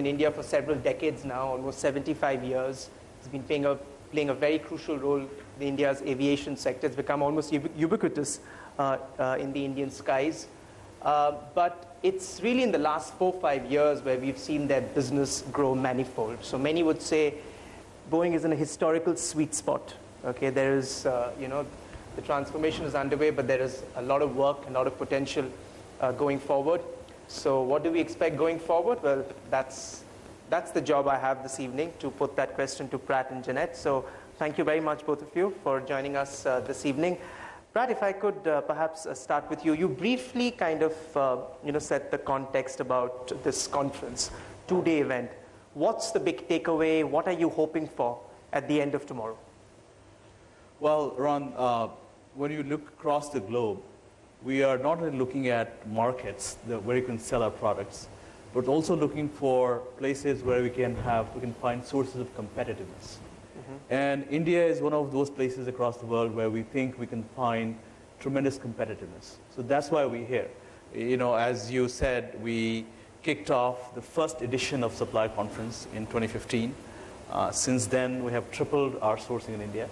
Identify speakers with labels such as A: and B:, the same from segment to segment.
A: in India for several decades now, almost 75 years. It's been playing a, playing a very crucial role in India's aviation sector. It's become almost ubiquitous uh, uh, in the Indian skies. Uh, but it's really in the last four, five years where we've seen their business grow manifold. So many would say Boeing is in a historical sweet spot. Okay, there is, uh, you know, the transformation is underway, but there is a lot of work, a lot of potential uh, going forward. So what do we expect going forward? Well, that's, that's the job I have this evening to put that question to Pratt and Jenette. So thank you very much, both of you, for joining us uh, this evening. Pratt, if I could uh, perhaps uh, start with you. You briefly kind of uh, you know, set the context about this conference, two-day event. What's the big takeaway? What are you hoping for at the end of tomorrow?
B: Well, Ron, uh, when you look across the globe, we are not only looking at markets where you can sell our products, but also looking for places where we can have, we can find sources of competitiveness. Mm-hmm. And India is one of those places across the world where we think we can find tremendous competitiveness. So that's why we're here. You know, as you said, we kicked off the first edition of Supply Conference in 2015. Uh, since then, we have tripled our sourcing in India.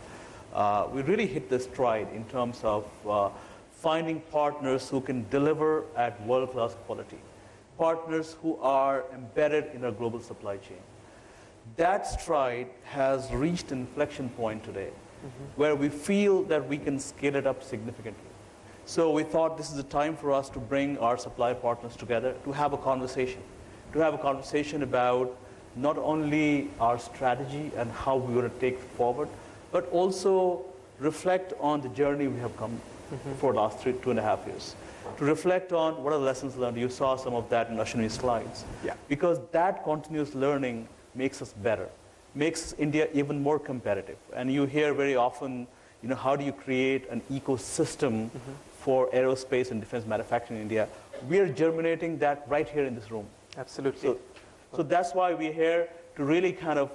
B: Uh, we really hit the stride in terms of uh, finding partners who can deliver at world-class quality, partners who are embedded in our global supply chain that stride has reached an inflection point today mm-hmm. where we feel that we can scale it up significantly. So we thought this is the time for us to bring our supply partners together to have a conversation, to have a conversation about not only our strategy and how we want to take forward, but also reflect on the journey we have come mm-hmm. for the last three, two and a half years. To reflect on what are the lessons learned. You saw some of that in Ashwini's slides.
A: Yeah.
B: Because that continuous learning makes us better, makes India even more competitive. And you hear very often, you know, how do you create an ecosystem mm-hmm. for aerospace and defense manufacturing in India? We are germinating that right here in this room.
A: Absolutely.
B: So, so that's why we're here to really kind of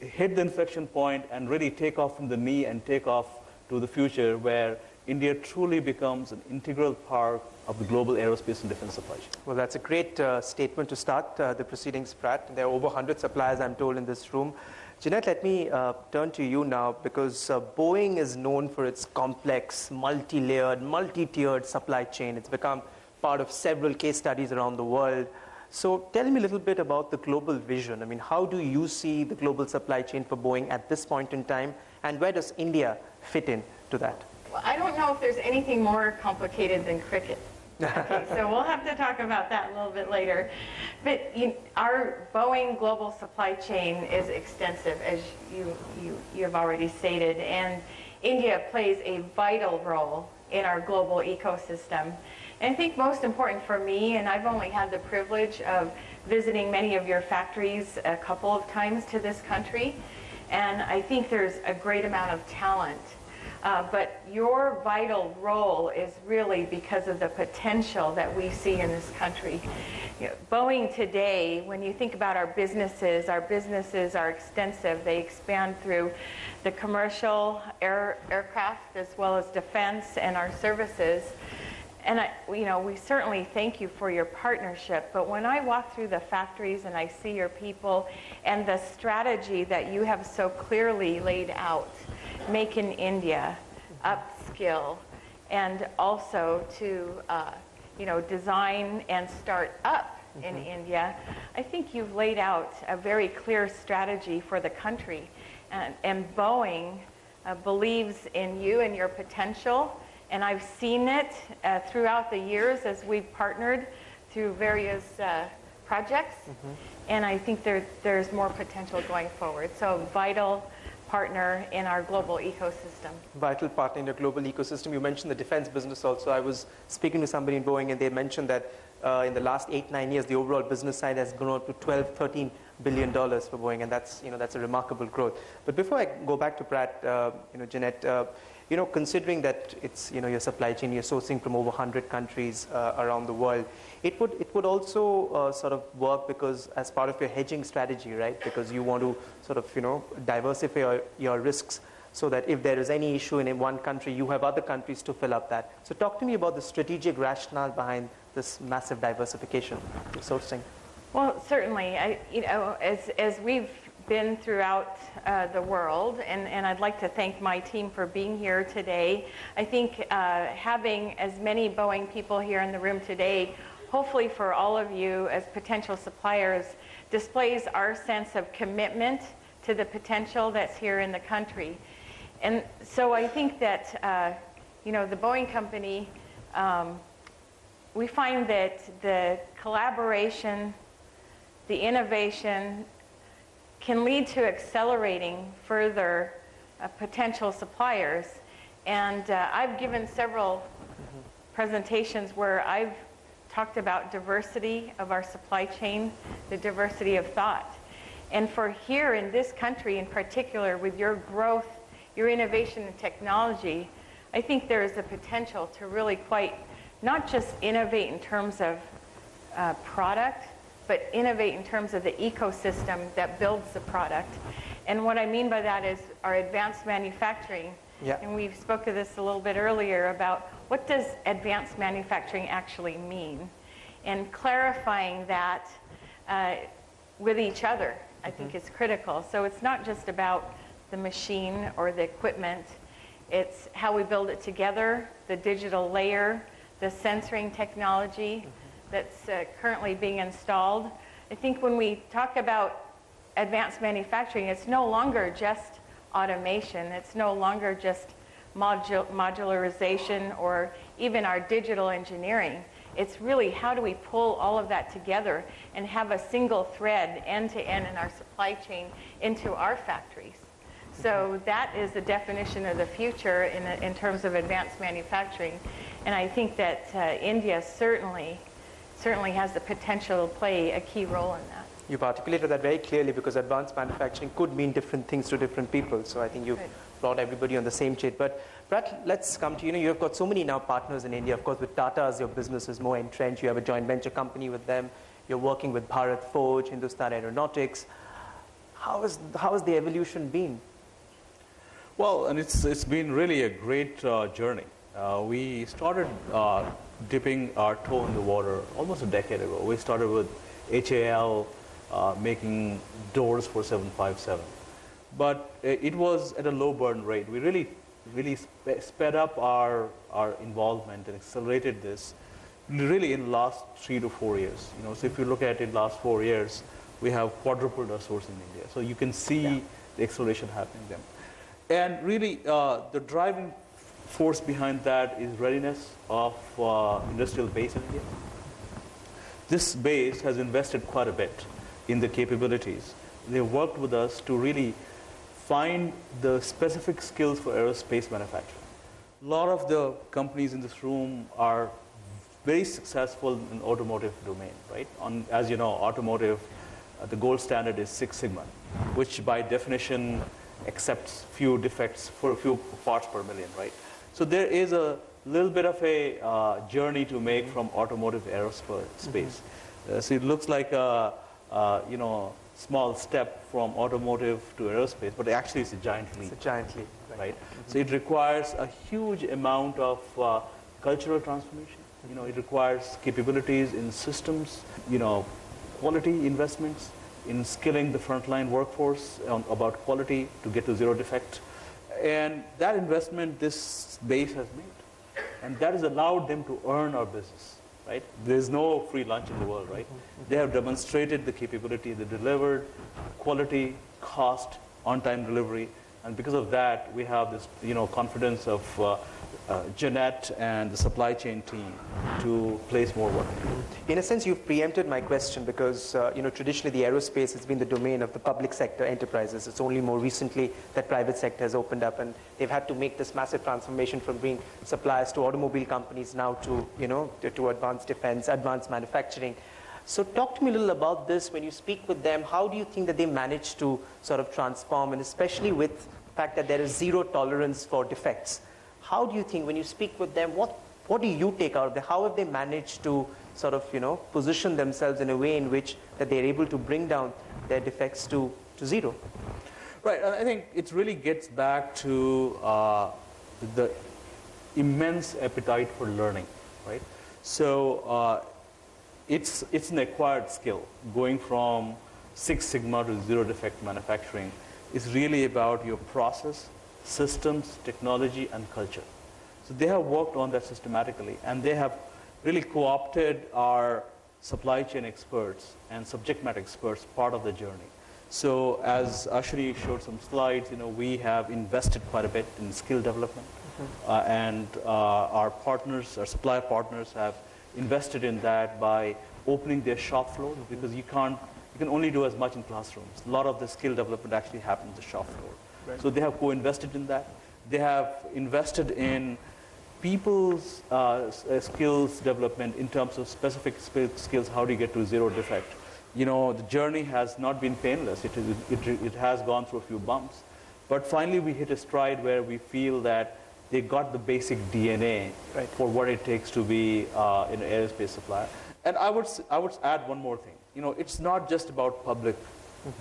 B: hit the inflection point and really take off from the knee and take off to the future where India truly becomes an integral part of the global aerospace and defense supply chain.
A: Well, that's a great uh, statement to start uh, the proceedings, Pratt. There are over 100 suppliers, I'm told, in this room. Jenette, let me uh, turn to you now because uh, Boeing is known for its complex, multi layered, multi tiered supply chain. It's become part of several case studies around the world. So tell me a little bit about the global vision. I mean, how do you see the global supply chain for Boeing at this point in time, and where does India fit in to that?
C: Well, I don't know if there's anything more complicated than cricket. okay, so we'll have to talk about that a little bit later. But you, our Boeing global supply chain is extensive, as you, you, you have already stated, and India plays a vital role in our global ecosystem. And I think most important for me, and I've only had the privilege of visiting many of your factories a couple of times to this country, and I think there's a great amount of talent uh, but your vital role is really because of the potential that we see in this country. You know, Boeing today, when you think about our businesses, our businesses are extensive. They expand through the commercial air, aircraft as well as defense and our services. And I, you know, we certainly thank you for your partnership. But when I walk through the factories and I see your people and the strategy that you have so clearly laid out, make in India, upskill, and also to uh, you know design and start up mm-hmm. in India. I think you've laid out a very clear strategy for the country, and, and Boeing uh, believes in you and your potential. And I've seen it uh, throughout the years as we've partnered through various uh, projects. Mm-hmm. And I think there, there's more potential going forward. So vital partner in our global ecosystem.
A: Vital partner in your global ecosystem. You mentioned the defense business also. I was speaking to somebody in Boeing and they mentioned that uh, in the last eight, nine years, the overall business side has grown up to 12, 13 billion dollars for Boeing, and that's, you know, that's a remarkable growth. But before I go back to Pratt, uh, you know, Jenette, uh, you know, considering that it's, you know, your supply chain, you're sourcing from over 100 countries uh, around the world, it would, it would also uh, sort of work because as part of your hedging strategy, right? Because you want to sort of, you know, diversify your, your risks so that if there is any issue in one country, you have other countries to fill up that. So talk to me about the strategic rationale behind this massive diversification sourcing.
C: Well, certainly. I, you know, as, as we've been throughout uh, the world, and, and I'd like to thank my team for being here today. I think uh, having as many Boeing people here in the room today, hopefully for all of you as potential suppliers, displays our sense of commitment to the potential that's here in the country. And so I think that, uh, you know, the Boeing company, um, we find that the collaboration, the innovation can lead to accelerating further uh, potential suppliers. And uh, I've given several presentations where I've talked about diversity of our supply chain, the diversity of thought. And for here in this country in particular, with your growth, your innovation and technology, I think there is a potential to really quite not just innovate in terms of uh, product, but innovate in terms of the ecosystem that builds the product. And what I mean by that is our advanced manufacturing.
A: Yeah.
C: And we spoke of this a little bit earlier about what does advanced manufacturing actually mean? And clarifying that uh, with each other, I think is critical. So it's not just about the machine or the equipment. It's how we build it together, the digital layer, the sensoring technology that's uh, currently being installed. I think when we talk about advanced manufacturing, it's no longer just automation. It's no longer just modu- modularization or even our digital engineering. It's really how do we pull all of that together and have a single thread end to end in our supply chain into our factories. So that is the definition of the future in, in terms of advanced manufacturing. And I think that uh, India certainly, certainly has the potential to play a key role in that.
A: You've articulated that very clearly because advanced manufacturing could mean different things to different people. So I think you've
C: Right.
A: brought everybody on the same chain. But Pratt, let's come to you. know, you've got so many now partners in India. Of course, with Tata, as your business is more entrenched. You have a joint venture company with them. You're working with Bharat Forge, Hindustan Aeronautics. How has, how has the evolution been?
B: Well, and it's, it's been really a great uh, journey. Uh, we started uh, dipping our toe in the water almost a decade ago. We started with HAL uh, making doors for 757. But it was at a low burn rate. We really, really spe- sped up our, our involvement and accelerated this really in the last three to four years. You know, so if you look at it last four years, we have quadrupled our source in India. So you can see the acceleration happening then. And really, uh, the driving force behind that is readiness of uh, industrial base in India. This base has invested quite a bit in the capabilities. They've worked with us to really find the specific skills for aerospace manufacturing. A lot of the companies in this room are very successful in automotive domain, right? On, as you know, automotive, uh, the gold standard is Six Sigma, which by definition accepts few defects for a few parts per million, right? So there is a little bit of a uh, journey to make from automotive aerospace space. Uh, so it looks like a, uh, you know small step from automotive to aerospace, but actually it's a giant leap
A: It's a giant leap.
B: right? So it requires a huge amount of uh, cultural transformation. You know, it requires capabilities in systems, you know, quality investments in skilling the frontline workforce on, about quality to get to zero defect. And that investment this base has made. And that has allowed them to earn our business, right? There's no free lunch in the world, right? They have demonstrated the capability, they delivered quality, cost, on-time delivery, and because of that, we have this, you know, confidence of uh, uh, Jenette and the supply chain team to place more work.
A: In a sense, you've preempted my question because, uh, you know, traditionally the aerospace has been the domain of the public sector enterprises. It's only more recently that private sector has opened up and they've had to make this massive transformation from being suppliers to automobile companies now to, you know, to, to advanced defense, advanced manufacturing. So talk to me a little about this. When you speak with them, how do you think that they manage to sort of transform and especially with the fact that there is zero tolerance for defects? How do you think when you speak with them, what, what do you take out of them? How have they managed to sort of, you know, position themselves in a way in which that they're able to bring down their defects to, to zero?
B: Right, I think it really gets back to uh, the immense appetite for learning, right? So uh, it's, it's an acquired skill. Going from Six Sigma to zero defect manufacturing is really about your process, systems, technology, and culture. So they have worked on that systematically, and they have really co-opted our supply chain experts and subject matter experts part of the journey. So as Ashri showed some slides, you know, we have invested quite a bit in skill development, uh, and uh, our partners, our supplier partners, have invested in that by opening their shop floor because you can't, you can only do as much in classrooms. A lot of the skill development actually happens in the shop floor.
A: Right.
B: So they have co-invested in that. They have invested in people's uh, uh, skills development in terms of specific skills. How do you get to zero defect? You know, the journey has not been painless. It, is, it, it has gone through a few bumps. But finally, we hit a stride where we feel that they got the basic DNA
A: Right.
B: for what it takes to be uh, an aerospace supplier. And I would, I would add one more thing. You know, it's not just about public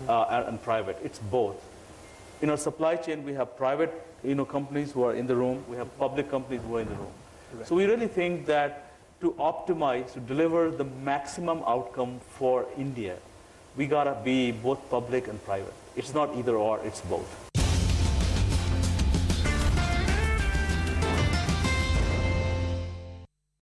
B: uh, and, and private. It's both. In our supply chain, we have private, you know, companies who are in the room. We have public companies who are in the room. So we really think that to optimize, to deliver the maximum outcome for India, we gotta be both public and private. It's not either or, it's both.